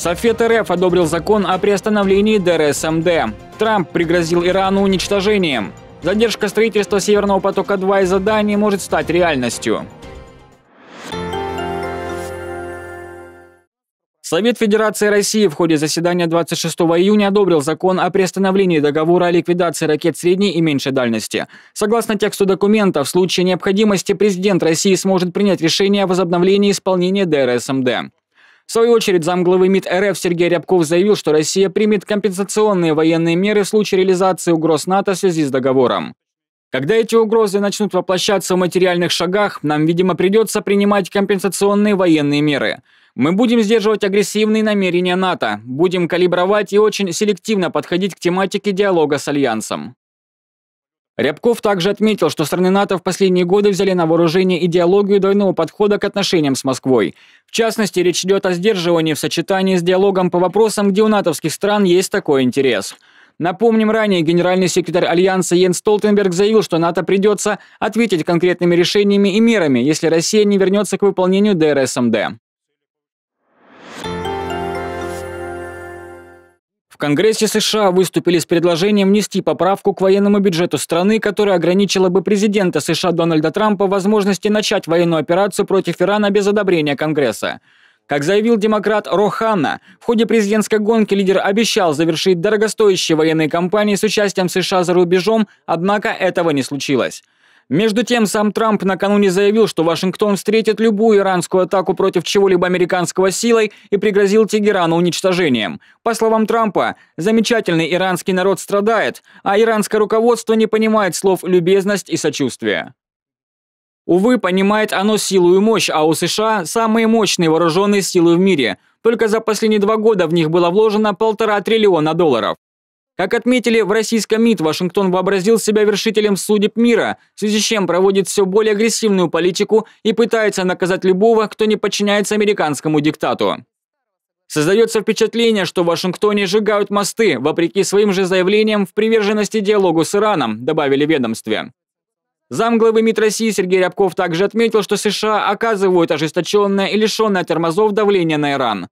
Совфед РФ одобрил закон о приостановлении ДРСМД. Трамп пригрозил Ирану уничтожением. Задержка строительства Северного потока-2 из-за Дании может стать реальностью. Совет Федерации России в ходе заседания 26 июня одобрил закон о приостановлении договора о ликвидации ракет средней и меньшей дальности. Согласно тексту документа, в случае необходимости президент России сможет принять решение о возобновлении исполнения ДРСМД. В свою очередь, замглавы МИД РФ Сергей Рябков заявил, что Россия примет компенсационные военные меры в случае реализации угроз НАТО в связи с договором. Когда эти угрозы начнут воплощаться в материальных шагах, нам, видимо, придется принимать компенсационные военные меры – мы будем сдерживать агрессивные намерения НАТО, будем калибровать и очень селективно подходить к тематике диалога с Альянсом. Рябков также отметил, что страны НАТО в последние годы взяли на вооружение идеологию двойного подхода к отношениям с Москвой. В частности, речь идет о сдерживании в сочетании с диалогом по вопросам, где у натовских стран есть такой интерес. Напомним, ранее генеральный секретарь Альянса Йенс Столтенберг заявил, что НАТО придется ответить конкретными решениями и мерами, если Россия не вернется к выполнению ДРСМД. Конгрессе США выступили с предложением внести поправку к военному бюджету страны, которая ограничила бы президента США Дональда Трампа возможности начать военную операцию против Ирана без одобрения Конгресса. Как заявил демократ Роханна, в ходе президентской гонки лидер обещал завершить дорогостоящие военные кампании с участием США за рубежом, однако этого не случилось. Между тем, сам Трамп накануне заявил, что Вашингтон встретит любую иранскую атаку против чего-либо американского силой и пригрозил Тегерану уничтожением. По словам Трампа, замечательный иранский народ страдает, а иранское руководство не понимает слов «любезность» и «сочувствие». Увы, понимает оно силу и мощь, а у США самые мощные вооруженные силы в мире. Только за последние два года в них было вложено полтора триллиона долларов. Как отметили в российском МИД, Вашингтон вообразил себя вершителем судеб мира, в связи с чем проводит все более агрессивную политику и пытается наказать любого, кто не подчиняется американскому диктату. Создается впечатление, что в Вашингтоне сжигают мосты, вопреки своим же заявлениям в приверженности диалогу с Ираном, добавили ведомстве. Замглавы МИД России Сергей Рябков также отметил, что США оказывают ожесточенное и лишенное тормозов давление на Иран.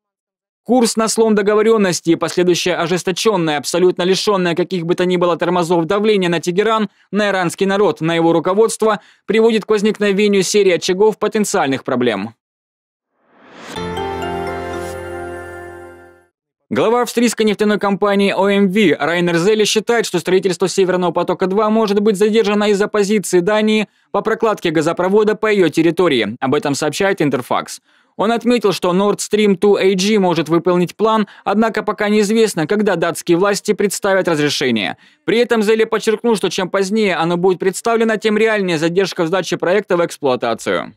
Курс на слом договоренности и последующее ожесточенное, абсолютно лишенное каких бы то ни было тормозов давление на Тегеран, на иранский народ, на его руководство, приводит к возникновению серии очагов потенциальных проблем. Глава австрийской нефтяной компании OMV Райнер Зелли считает, что строительство Северного потока-2 может быть задержано из-за позиции Дании по прокладке газопровода по ее территории. Об этом сообщает Интерфакс. Он отметил, что Nord Stream 2 AG может выполнить план, однако пока неизвестно, когда датские власти представят разрешение. При этом Зеле подчеркнул, что чем позднее оно будет представлено, тем реальнее задержка в сдаче проекта в эксплуатацию.